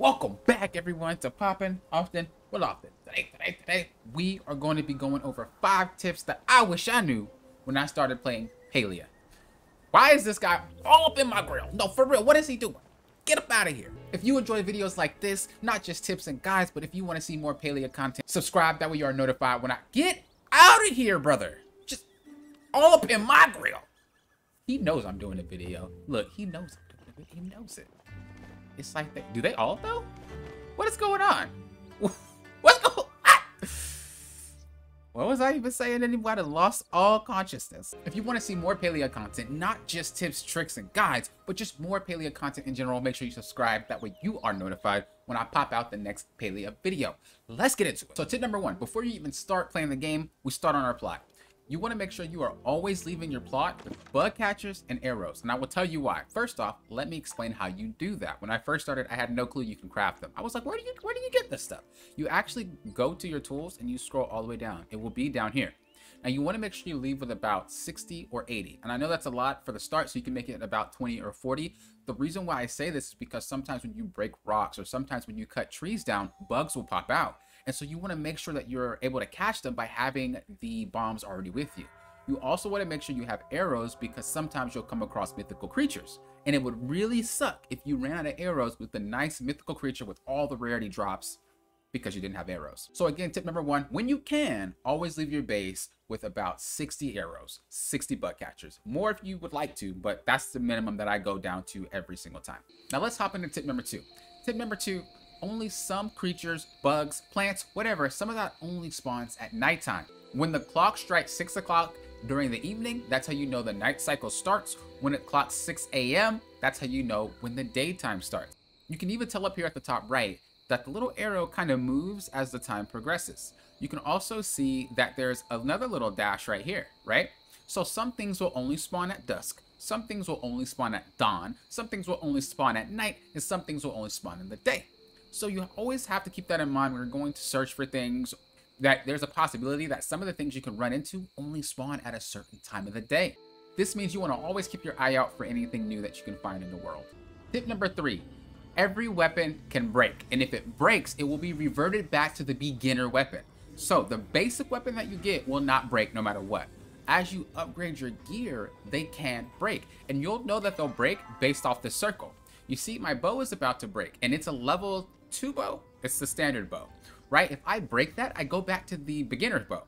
Welcome back, everyone, to Poppin' Often with Lofton. Today, today, today, we are going to be going over five tips that I wish I knew when I started playing Palia. Why is this guy all up in my grill? No, for real, what is he doing? Get up out of here. If you enjoy videos like this, not just tips and guides, but if you want to see more Palia content, subscribe. That way you are notified when I get out of here, brother. Just all up in my grill. He knows I'm doing a video. Look, he knows I'm doing a video. He knows it. It's like that. Do they all though? What is going on? What's going on? What was I even saying? Anybody lost all consciousness. If you want to see more Palia content, not just tips, tricks, and guides, but just more Palia content in general, make sure you subscribe. That way you are notified when I pop out the next Palia video. Let's get into it. So tip number one, before you even start playing the game, we start on our plot you want to make sure you are always leaving your plot with bug catchers and arrows. And I will tell you why. First off, let me explain how you do that. When I first started, I had no clue you can craft them. I was like, where do you where do you get this stuff? You actually go to your tools and you scroll all the way down. It will be down here. Now you want to make sure you leave with about 60 or 80. And I know that's a lot for the start, so you can make it about 20 or 40. The reason why I say this is because sometimes when you break rocks or sometimes when you cut trees down, bugs will pop out. And so you want to make sure that you're able to catch them by having the bombs already with you. You also want to make sure you have arrows because sometimes you'll come across mythical creatures. And it would really suck if you ran out of arrows with the nice mythical creature with all the rarity drops because you didn't have arrows. So again, tip number one, when you can, always leave your base with about 60 arrows, 60 bug catchers. More if you would like to, but that's the minimum that I go down to every single time. Now let's hop into tip number two. Tip number two, only some creatures, bugs, plants, whatever, some of that only spawns at nighttime. When the clock strikes 6 o'clock during the evening, that's how you know the night cycle starts. When it clocks 6 a.m., that's how you know when the daytime starts. You can even tell up here at the top right that the little arrow kind of moves as the time progresses. You can also see that there's another little dash right here, right? So some things will only spawn at dusk, some things will only spawn at dawn, some things will only spawn at night, and some things will only spawn in the day. So you always have to keep that in mind when you're going to search for things that there's a possibility that some of the things you can run into only spawn at a certain time of the day. This means you want to always keep your eye out for anything new that you can find in the world. Tip number three, every weapon can break. And if it breaks, it will be reverted back to the beginner weapon. So the basic weapon that you get will not break no matter what. As you upgrade your gear, they can break. And you'll know that they'll break based off the circle. You see, my bow is about to break and it's a level two bow, it's the standard bow, right? If I break that, I go back to the beginner's bow.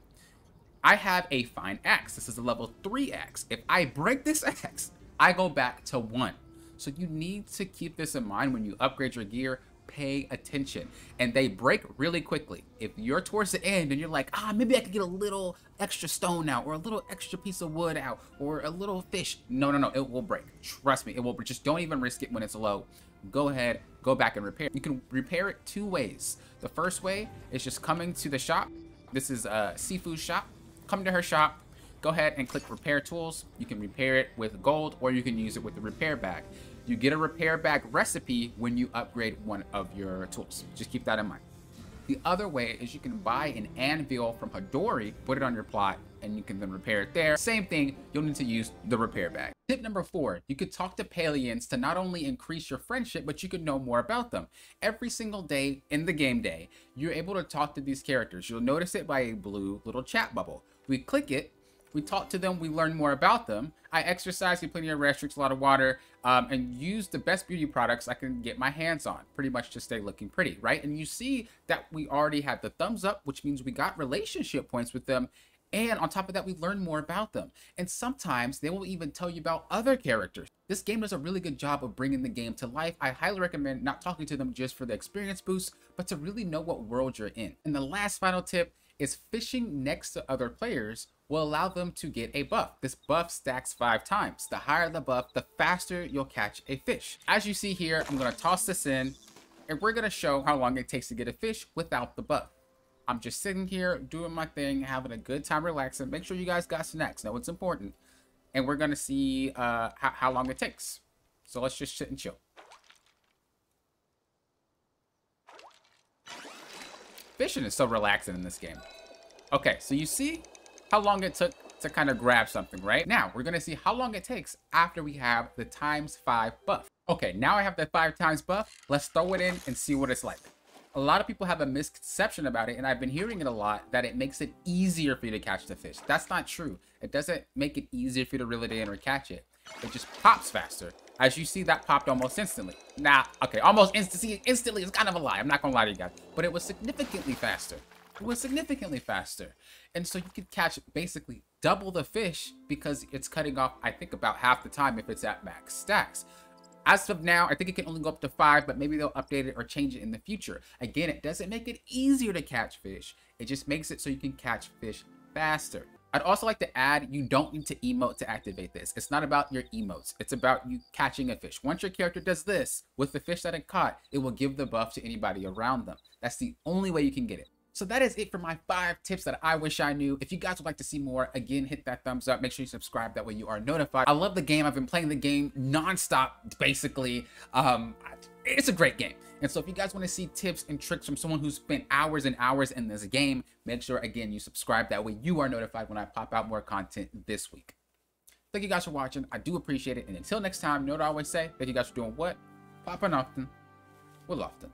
I have a fine axe. This is a level three axe. If I break this axe, I go back to one. So you need to keep this in mind when you upgrade your gear. Pay attention, and they break really quickly. If you're towards the end and you're like, ah, maybe I could get a little extra stone out, or a little extra piece of wood out, or a little fish. No, no, no, it will break. Trust me, it will. break. Just don't even risk it when it's low go ahead, go back and repair. You can repair it two ways. The first way is just coming to the shop. This is a seafood shop. Come to her shop, go ahead and click repair tools. You can repair it with gold or you can use it with the repair bag. You get a repair bag recipe when you upgrade one of your tools. Just keep that in mind. The other way is you can buy an anvil from Hodari, put it on your plot, and you can then repair it there. Same thing, you'll need to use the repair bag. Tip number four, you could talk to Palians to not only increase your friendship, but you could know more about them. Every single day in the game day, you're able to talk to these characters. You'll notice it by a blue little chat bubble. We click it, we talk to them, we learn more about them. I exercise, eat plenty of rest, drink a lot of water, um, and use the best beauty products I can get my hands on, pretty much to stay looking pretty, right? And you see that we already have the thumbs up, which means we got relationship points with them, and on top of that, we learn more about them. And sometimes they will even tell you about other characters. This game does a really good job of bringing the game to life. I highly recommend not talking to them just for the experience boost, but to really know what world you're in. And the last final tip is fishing next to other players will allow them to get a buff. This buff stacks five times. The higher the buff, the faster you'll catch a fish. As you see here, I'm gonna toss this in and we're gonna show how long it takes to get a fish without the buff. I'm just sitting here doing my thing, having a good time relaxing. Make sure you guys got snacks. Know it's important. And we're going to see uh, how, how long it takes. So let's just sit and chill. Fishing is so relaxing in this game. Okay, so you see how long it took to kind of grab something, right? Now, we're going to see how long it takes after we have the times 5 buff. Okay, now I have the five times buff. Let's throw it in and see what it's like. A lot of people have a misconception about it, and I've been hearing it a lot, that it makes it easier for you to catch the fish. That's not true. It doesn't make it easier for you to reel it in or catch it. It just pops faster. As you see, that popped almost instantly. Nah, okay, almost instantly. Instantly is kind of a lie. I'm not gonna lie to you guys. But it was significantly faster. It was significantly faster. And so you could catch basically double the fish because it's cutting off, I think, about half the time if it's at max stacks. As of now, I think it can only go up to five, but maybe they'll update it or change it in the future. Again, it doesn't make it easier to catch fish. It just makes it so you can catch fish faster. I'd also like to add, you don't need to emote to activate this. It's not about your emotes. It's about you catching a fish. Once your character does this with the fish that it caught, it will give the buff to anybody around them. That's the only way you can get it. So that is it for my five tips that I wish I knew. If you guys would like to see more, again, hit that thumbs up. Make sure you subscribe. That way you are notified. I love the game. I've been playing the game nonstop, basically. Um, it's a great game. And so if you guys want to see tips and tricks from someone who's spent hours and hours in this game, make sure, again, you subscribe. That way you are notified when I pop out more content this week. Thank you guys for watching. I do appreciate it. And until next time, you know what I always say? Thank you guys for doing what? Popping often. We'll often.